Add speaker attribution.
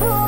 Speaker 1: Oh.